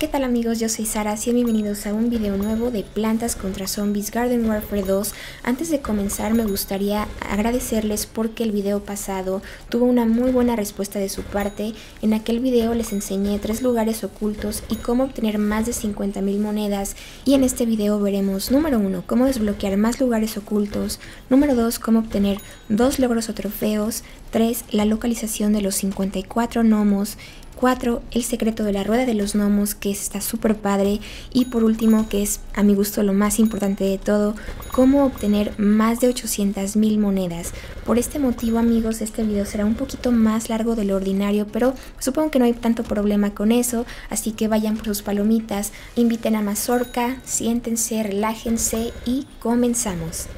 ¿Qué tal amigos? Yo soy Sara, y bienvenidos a un video nuevo de Plantas contra Zombies Garden Warfare 2. Antes de comenzar me gustaría agradecerles porque el video pasado tuvo una muy buena respuesta de su parte. En aquel video les enseñé tres lugares ocultos y cómo obtener más de 50 mil monedas y en este video veremos número 1 cómo desbloquear más lugares ocultos, número 2 cómo obtener dos logros o trofeos, 3 la localización de los 54 gnomos 4. El secreto de la rueda de los gnomos, que está súper padre. Y por último, que es a mi gusto lo más importante de todo, cómo obtener más de 800 mil monedas. Por este motivo, amigos, este video será un poquito más largo de lo ordinario, pero supongo que no hay tanto problema con eso. Así que vayan por sus palomitas, inviten a Mazorca, siéntense, relájense y comenzamos.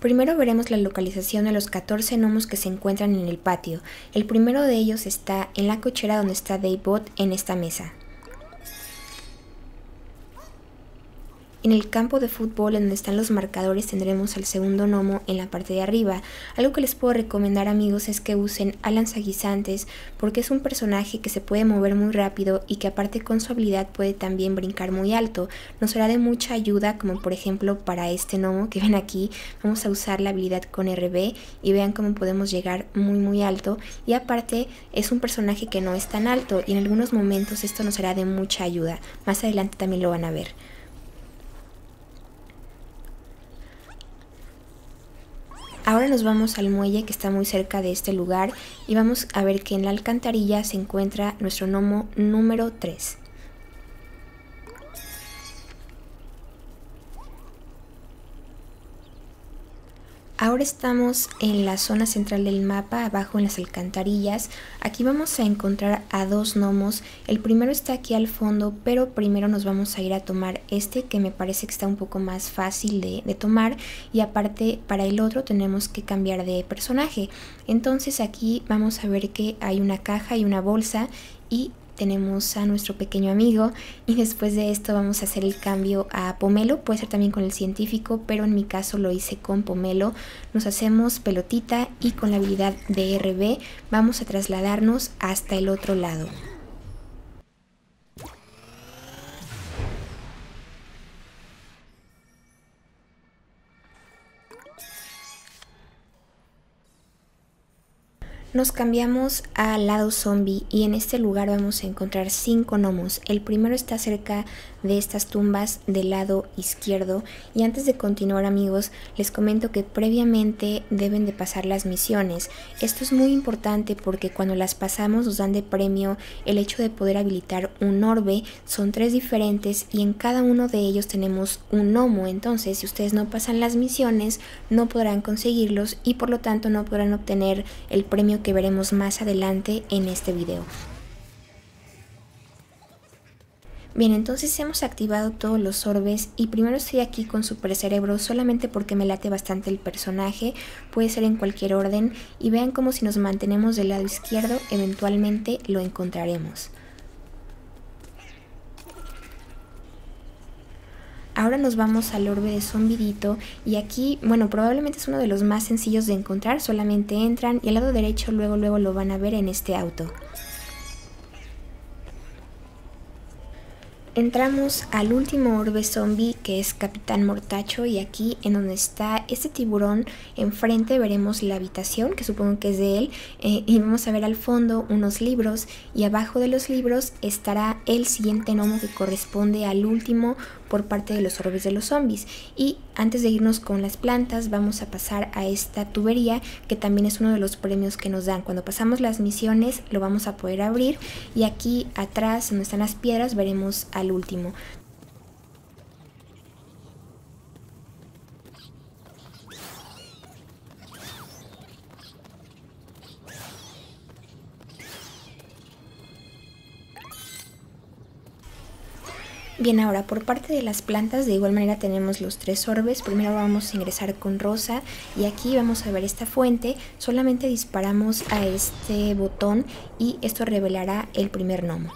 Primero veremos la localización de los 14 gnomos que se encuentran en el patio. El primero de ellos está en la cochera donde está Daybot en esta mesa. En el campo de fútbol en donde están los marcadores tendremos al segundo gnomo en la parte de arriba. Algo que les puedo recomendar amigos es que usen a lanzaguisantes porque es un personaje que se puede mover muy rápido y que aparte con su habilidad puede también brincar muy alto. Nos será de mucha ayuda como por ejemplo para este gnomo que ven aquí vamos a usar la habilidad con RB y vean cómo podemos llegar muy muy alto y aparte es un personaje que no es tan alto y en algunos momentos esto nos será de mucha ayuda. Más adelante también lo van a ver. Ahora nos vamos al muelle que está muy cerca de este lugar y vamos a ver que en la alcantarilla se encuentra nuestro gnomo número 3. Ahora estamos en la zona central del mapa, abajo en las alcantarillas. Aquí vamos a encontrar a dos gnomos. El primero está aquí al fondo, pero primero nos vamos a ir a tomar este que me parece que está un poco más fácil de, de tomar. Y aparte para el otro tenemos que cambiar de personaje. Entonces aquí vamos a ver que hay una caja y una bolsa y tenemos a nuestro pequeño amigo y después de esto vamos a hacer el cambio a pomelo, puede ser también con el científico, pero en mi caso lo hice con pomelo. Nos hacemos pelotita y con la habilidad de RB vamos a trasladarnos hasta el otro lado. Nos cambiamos al lado zombie y en este lugar vamos a encontrar cinco gnomos. El primero está cerca de estas tumbas del lado izquierdo y antes de continuar amigos les comento que previamente deben de pasar las misiones. Esto es muy importante porque cuando las pasamos nos dan de premio el hecho de poder habilitar un orbe. Son tres diferentes y en cada uno de ellos tenemos un gnomo. Entonces si ustedes no pasan las misiones no podrán conseguirlos y por lo tanto no podrán obtener el premio que veremos más adelante en este video. Bien, entonces hemos activado todos los orbes y primero estoy aquí con Super Cerebro solamente porque me late bastante el personaje, puede ser en cualquier orden y vean como si nos mantenemos del lado izquierdo eventualmente lo encontraremos. Ahora nos vamos al orbe de zombidito y aquí, bueno, probablemente es uno de los más sencillos de encontrar, solamente entran y al lado derecho luego luego lo van a ver en este auto. Entramos al último orbe zombie que es Capitán Mortacho y aquí en donde está este tiburón enfrente veremos la habitación que supongo que es de él eh, y vamos a ver al fondo unos libros y abajo de los libros estará el siguiente gnomo que corresponde al último por parte de los orbes de los zombies. Y antes de irnos con las plantas vamos a pasar a esta tubería que también es uno de los premios que nos dan. Cuando pasamos las misiones lo vamos a poder abrir y aquí atrás donde están las piedras veremos al último. Bien, ahora por parte de las plantas de igual manera tenemos los tres orbes. Primero vamos a ingresar con rosa y aquí vamos a ver esta fuente. Solamente disparamos a este botón y esto revelará el primer gnomo.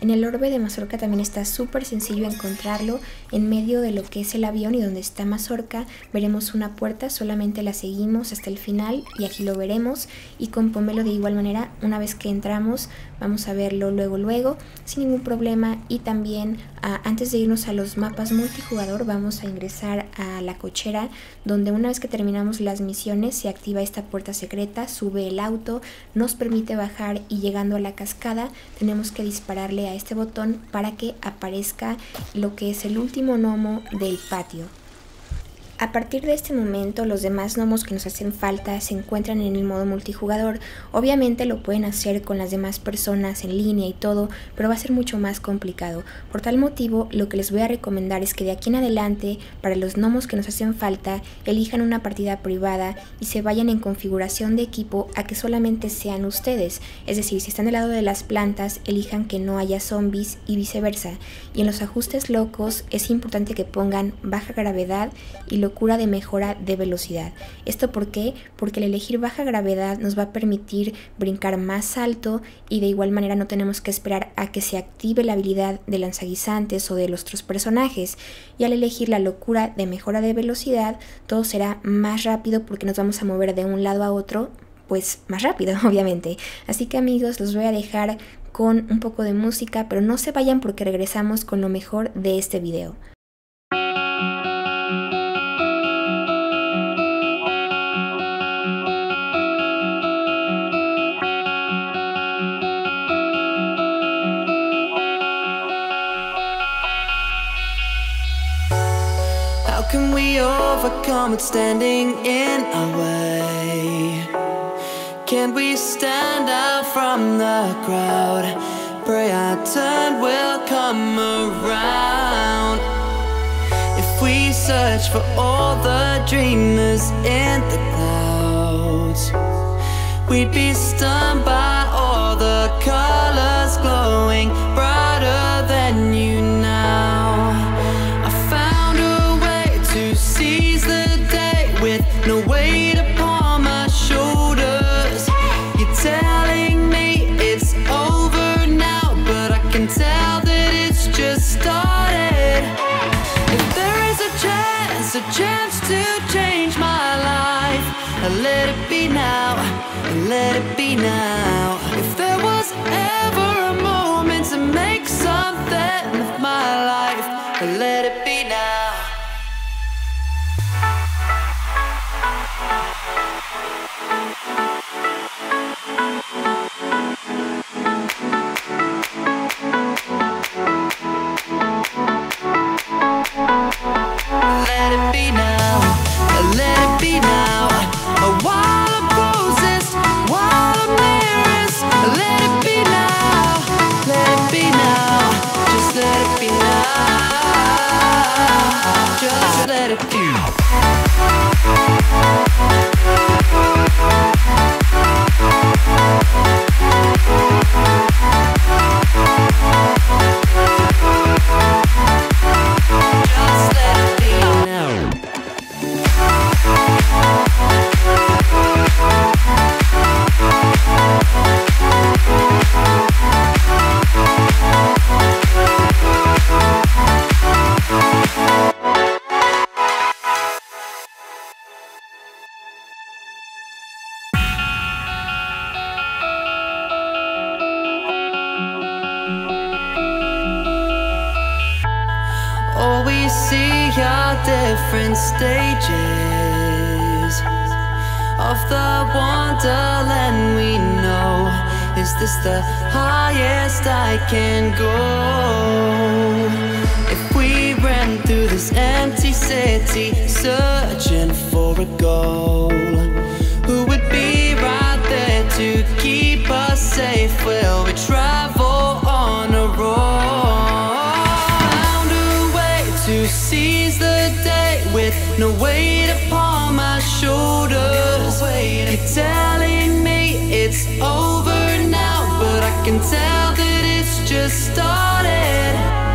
En el orbe de Mazorca también está súper sencillo encontrarlo. En medio de lo que es el avión y donde está Mazorca veremos una puerta, solamente la seguimos hasta el final y aquí lo veremos. Y con Pomelo de igual manera, una vez que entramos vamos a verlo luego luego sin ningún problema. Y también ah, antes de irnos a los mapas multijugador vamos a ingresar a la cochera donde una vez que terminamos las misiones se activa esta puerta secreta, sube el auto, nos permite bajar y llegando a la cascada tenemos que dispararle este botón para que aparezca lo que es el último gnomo del patio. A partir de este momento los demás gnomos que nos hacen falta se encuentran en el modo multijugador. Obviamente lo pueden hacer con las demás personas en línea y todo, pero va a ser mucho más complicado. Por tal motivo lo que les voy a recomendar es que de aquí en adelante para los gnomos que nos hacen falta elijan una partida privada y se vayan en configuración de equipo a que solamente sean ustedes. Es decir, si están del lado de las plantas elijan que no haya zombies y viceversa. Y en los ajustes locos es importante que pongan baja gravedad y lo cura de mejora de velocidad. ¿Esto por qué? Porque el elegir baja gravedad nos va a permitir brincar más alto y de igual manera no tenemos que esperar a que se active la habilidad de lanzaguisantes o de los otros personajes. Y al elegir la locura de mejora de velocidad, todo será más rápido porque nos vamos a mover de un lado a otro pues más rápido, obviamente. Así que amigos, los voy a dejar con un poco de música, pero no se vayan porque regresamos con lo mejor de este video. We overcome it standing in our way? Can we stand out from the crowd? Pray our turn will come around. If we search for all the dreamers in the clouds, we'd be stunned by Will we travel on a roll? Found a way to seize the day with no weight upon my shoulders. You're telling me it's over now, but I can tell that it's just started.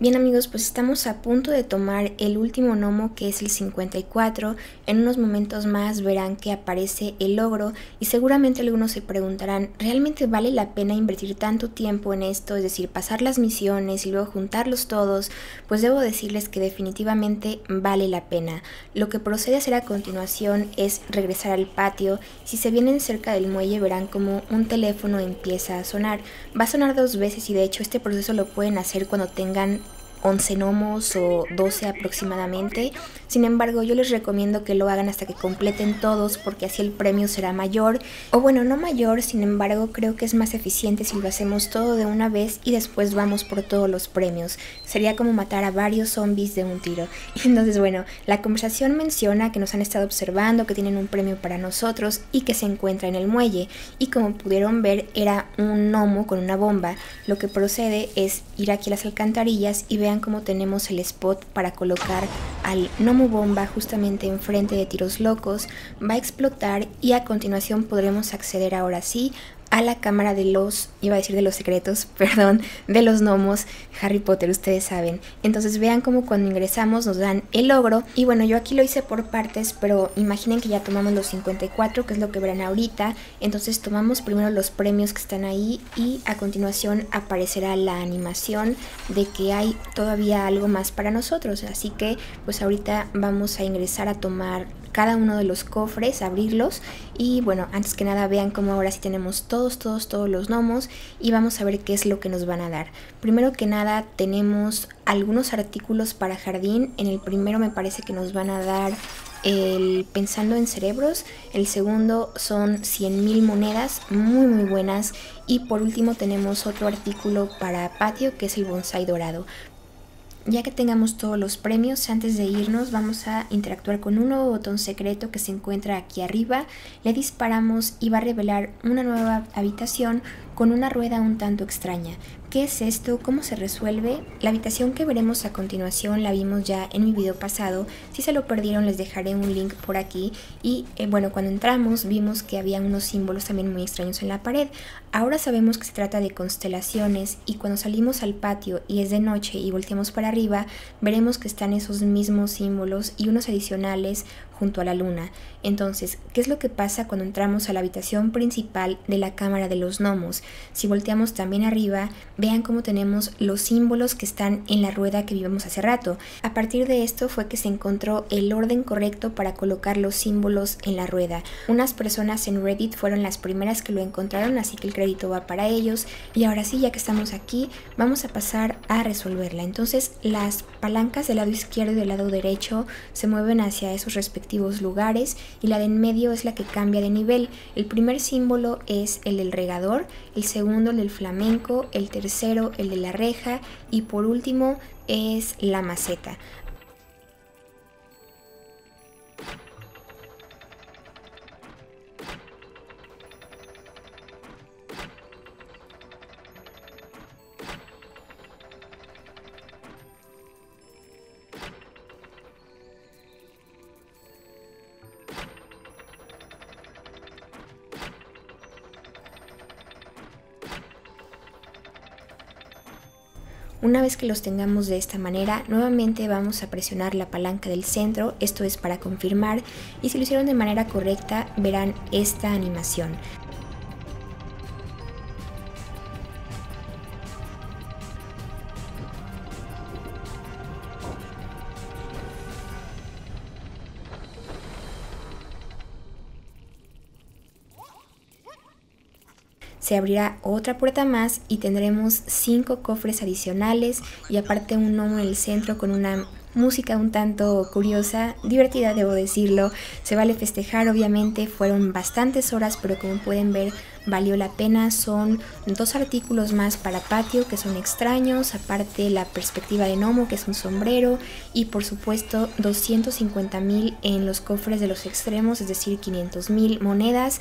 Bien amigos, pues estamos a punto de tomar el último gnomo que es el 54. En unos momentos más verán que aparece el logro y seguramente algunos se preguntarán, ¿realmente vale la pena invertir tanto tiempo en esto? Es decir, pasar las misiones y luego juntarlos todos. Pues debo decirles que definitivamente vale la pena. Lo que procede a hacer a continuación es regresar al patio. Si se vienen cerca del muelle verán como un teléfono empieza a sonar. Va a sonar dos veces y de hecho este proceso lo pueden hacer cuando tengan 11 gnomos o 12 aproximadamente. Sin embargo, yo les recomiendo que lo hagan hasta que completen todos porque así el premio será mayor. O bueno, no mayor, sin embargo, creo que es más eficiente si lo hacemos todo de una vez y después vamos por todos los premios. Sería como matar a varios zombies de un tiro. Entonces, bueno, la conversación menciona que nos han estado observando, que tienen un premio para nosotros y que se encuentra en el muelle. Y como pudieron ver, era un gnomo con una bomba. Lo que procede es ir aquí a las alcantarillas y vean como tenemos el spot para colocar al Bomba justamente enfrente de Tiros Locos, va a explotar y a continuación podremos acceder ahora sí a la cámara de los, iba a decir de los secretos, perdón, de los gnomos Harry Potter, ustedes saben. Entonces vean como cuando ingresamos nos dan el logro. Y bueno, yo aquí lo hice por partes, pero imaginen que ya tomamos los 54, que es lo que verán ahorita. Entonces tomamos primero los premios que están ahí y a continuación aparecerá la animación de que hay todavía algo más para nosotros. Así que pues ahorita vamos a ingresar a tomar cada uno de los cofres, abrirlos y bueno, antes que nada vean como ahora sí tenemos todos, todos, todos los gnomos y vamos a ver qué es lo que nos van a dar. Primero que nada tenemos algunos artículos para jardín, en el primero me parece que nos van a dar el Pensando en Cerebros, el segundo son 100.000 monedas, muy muy buenas y por último tenemos otro artículo para patio que es el bonsai dorado. Ya que tengamos todos los premios, antes de irnos vamos a interactuar con un nuevo botón secreto que se encuentra aquí arriba. Le disparamos y va a revelar una nueva habitación con una rueda un tanto extraña. ¿Qué es esto? ¿Cómo se resuelve? La habitación que veremos a continuación la vimos ya en mi video pasado. Si se lo perdieron les dejaré un link por aquí. Y eh, bueno, cuando entramos vimos que había unos símbolos también muy extraños en la pared. Ahora sabemos que se trata de constelaciones y cuando salimos al patio y es de noche y volteamos para arriba, veremos que están esos mismos símbolos y unos adicionales junto a la luna. Entonces, ¿qué es lo que pasa cuando entramos a la habitación principal de la cámara de los gnomos? Si volteamos también arriba, vean cómo tenemos los símbolos que están en la rueda que vimos hace rato. A partir de esto fue que se encontró el orden correcto para colocar los símbolos en la rueda. Unas personas en Reddit fueron las primeras que lo encontraron, así que el crédito va para ellos. Y ahora sí, ya que estamos aquí, vamos a pasar a resolverla. Entonces, las palancas del lado izquierdo y del lado derecho se mueven hacia esos respectivos lugares y la de en medio es la que cambia de nivel. El primer símbolo es el del regador, el segundo el del flamenco, el tercero el de la reja y por último es la maceta. Una vez que los tengamos de esta manera, nuevamente vamos a presionar la palanca del centro, esto es para confirmar, y si lo hicieron de manera correcta verán esta animación. Se abrirá otra puerta más y tendremos cinco cofres adicionales y aparte un gnomo en el centro con una música un tanto curiosa, divertida debo decirlo, se vale festejar obviamente, fueron bastantes horas pero como pueden ver valió la pena, son dos artículos más para patio que son extraños, aparte la perspectiva de gnomo que es un sombrero y por supuesto 250 mil en los cofres de los extremos, es decir 500 mil monedas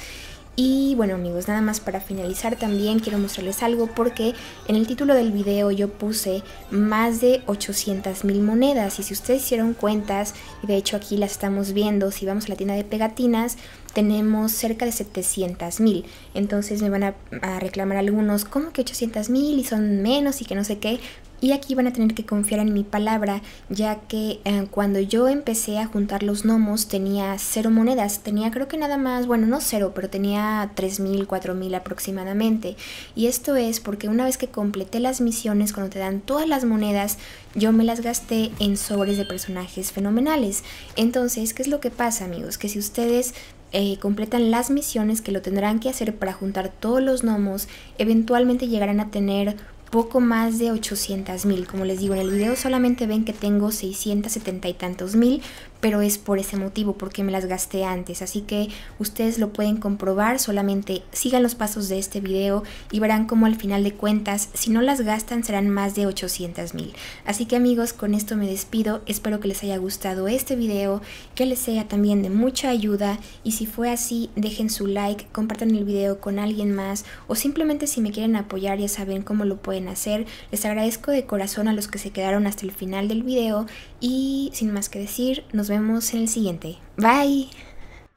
y bueno amigos, nada más para finalizar también quiero mostrarles algo porque en el título del video yo puse más de 800 mil monedas y si ustedes hicieron cuentas, y de hecho aquí las estamos viendo, si vamos a la tienda de pegatinas, tenemos cerca de 700 mil. Entonces me van a, reclamar algunos, ¿cómo que 800 mil y son menos y que no sé qué? Y aquí van a tener que confiar en mi palabra, ya que eh, cuando yo empecé a juntar los gnomos tenía cero monedas. Tenía creo que nada más, bueno, no cero, pero tenía 3.000, 4.000 aproximadamente. Y esto es porque una vez que completé las misiones, cuando te dan todas las monedas, yo me las gasté en sobres de personajes fenomenales. Entonces, ¿qué es lo que pasa amigos? Que si ustedes eh, completan las misiones que lo tendrán que hacer para juntar todos los gnomos, eventualmente llegarán a tener poco más de 800 mil. Como les digo, en el video solamente ven que tengo 670 y tantos mil, pero es por ese motivo, porque me las gasté antes. Así que ustedes lo pueden comprobar, solamente sigan los pasos de este video y verán como al final de cuentas, si no las gastan serán más de 800 mil. Así que amigos, con esto me despido, espero que les haya gustado este video, que les sea también de mucha ayuda y si fue así, dejen su like, compartan el video con alguien más o simplemente si me quieren apoyar ya saben cómo lo pueden hacer. Les agradezco de corazón a los que se quedaron hasta el final del video y sin más que decir, nos vemos en el siguiente. Bye.